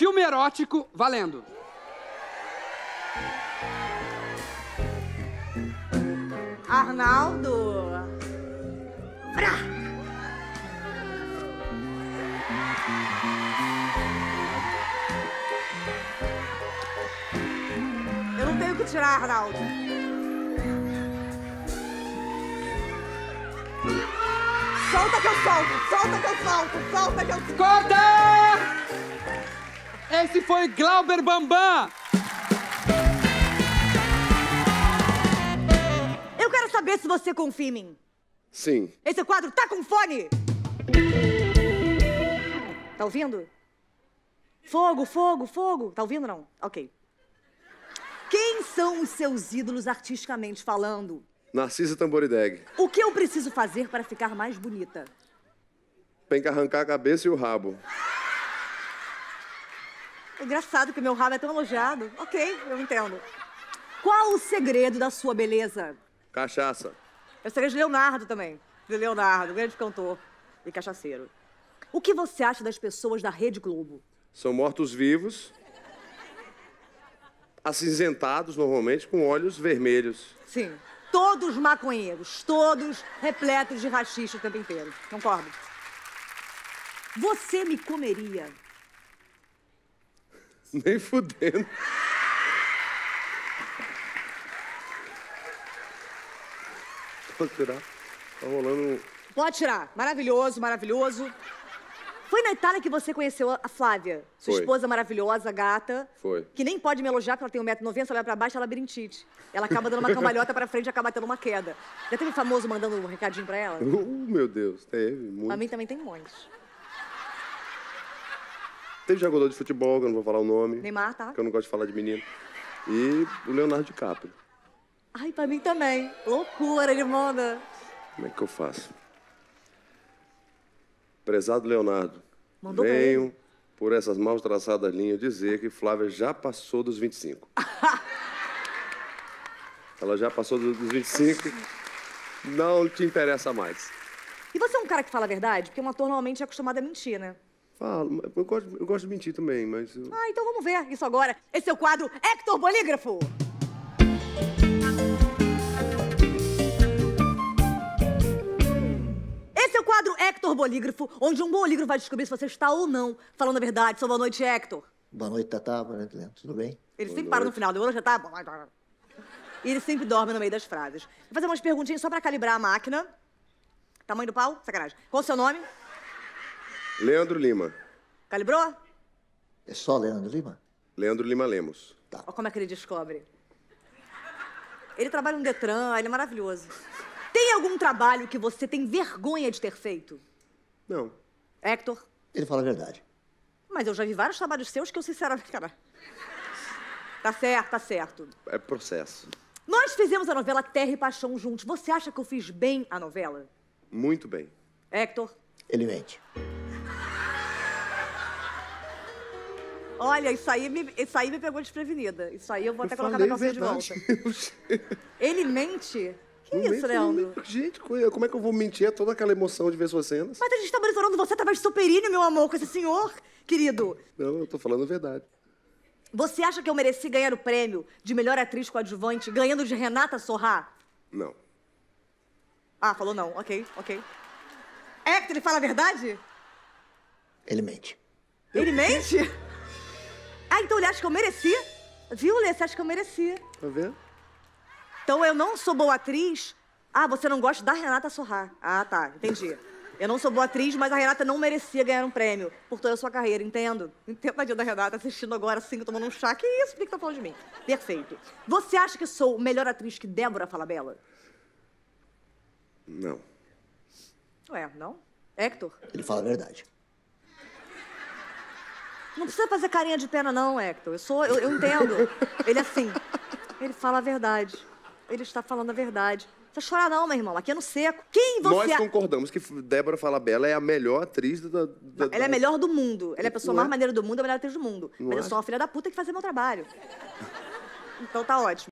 Filme erótico, valendo. Arnaldo. Vrá. Eu não tenho o que tirar, Arnaldo. Solta que eu solto, solta que eu solto, solta que eu solto. Corta! Esse foi Glauber Bambam. Eu quero saber se você confia em mim. Sim. Esse quadro tá com fone? Tá ouvindo? Fogo, fogo, fogo. Tá ouvindo não? Ok. Quem são os seus ídolos artisticamente falando? Narcisa Tamborideg. O que eu preciso fazer para ficar mais bonita? Tem que arrancar a cabeça e o rabo. É engraçado que meu rabo é tão elogiado. Ok, eu entendo. Qual o segredo da sua beleza? Cachaça. É o segredo de Leonardo também. De Leonardo, grande cantor e cachaceiro. O que você acha das pessoas da Rede Globo? São mortos-vivos, acinzentados normalmente, com olhos vermelhos. Sim. Todos maconheiros, todos repletos de rachixe o tempo inteiro. Concordo. Você me comeria? Nem fudendo. Pode tirar. Tá rolando. Pode tirar. Maravilhoso, maravilhoso. Foi na Itália que você conheceu a Flávia, sua Foi. esposa maravilhosa, gata. Foi. Que nem pode me elogiar porque ela tem 1,90m, se olhar pra baixo, ela é labirintite. Ela acaba dando uma cambalhota pra frente e acaba tendo uma queda. Já teve famoso mandando um recadinho pra ela? Uh, meu Deus, teve Pra muito. mim também tem um monte. Teve jogador de futebol, que eu não vou falar o nome. Neymar, tá? Que eu não gosto de falar de menino. E o Leonardo DiCaprio. Ai, pra mim também. Loucura, ele manda. Como é que eu faço? Prezado Leonardo, Mandou venho por essas mal traçadas linhas dizer que Flávia já passou dos 25. Ela já passou dos 25, não te interessa mais. E você é um cara que fala a verdade? Porque um ator normalmente é acostumado a mentir, né? Falo, eu gosto, eu gosto de mentir também, mas. eu- Ah, então vamos ver isso agora. Esse é o quadro Hector Bolígrafo. Esse é o quadro Hector Bolígrafo, onde um bolígrafo vai descobrir se você está ou não falando a verdade. Sua boa noite, Hector. Boa noite, Tatá. Boa noite, Leandro. Tudo bem? Ele sempre para no final, deu já tá bom. E ele sempre dorme no meio das frases. Vou fazer umas perguntinhas só pra calibrar a máquina. Tamanho do pau? Sacanagem. Qual o seu nome? Leandro Lima. Calibrou? É só Leandro Lima? Leandro Lima Lemos. Tá. Olha como é que ele descobre. Ele trabalha no Detran, ele é maravilhoso. Tem algum trabalho que você tem vergonha de ter feito? Não. Hector? Ele fala a verdade. Mas eu já vi vários trabalhos seus que eu, sinceramente, cara. Tá certo, tá certo. É processo. Nós fizemos a novela Terra e Paixão juntos. Você acha que eu fiz bem a novela? Muito bem. Hector? Ele mente. Olha, isso aí me, isso aí me pegou desprevenida. Isso aí eu vou até colocar falei na calcinha de volta. Ele mente? Que Não isso, Leandro? Gente, co- como é que eu vou mentir? É toda aquela emoção de ver suas cenas. Mas a gente tá monitorando você através do seu períneo, meu amor, com esse senhor, querido. Não, eu tô falando a verdade. Você acha que eu mereci ganhar o prêmio de melhor atriz coadjuvante ganhando de Renata Sorrá? Não. Ah, falou não. Ok, ok. Hector, ele fala a verdade? Ele mente. Ele mente? Ah, então ele acha que eu mereci? Viu, Lê? Você acha que eu mereci? Tá vendo? Então eu não sou boa atriz? Ah, você não gosta da Renata Sorrá. Ah, tá. Entendi. Eu não sou boa atriz, mas a Renata não merecia ganhar um prêmio por toda a sua carreira, entendo? Entendo a da Renata assistindo agora, assim, tomando um chá. Que isso? Por que tá falando de mim? Perfeito. Você acha que sou melhor atriz que Débora Falabella? Não. Ué, não? Hector? Ele fala a verdade. Não precisa fazer carinha de pena, não, Hector. Eu sou. Eu, eu entendo. Ele é assim. Ele fala a verdade. Ele está falando a verdade. Não precisa chorar, não, meu irmão. Aqui é no seco. Quem você. Nós a- concordamos que Débora Falabella é a melhor atriz da. da- Ela é a melhor do mundo. Ela é a pessoa mais é? maneira do mundo, é a melhor atriz do mundo. Não Mas eu sou uma filha da puta que faz meu trabalho. Então tá ótimo.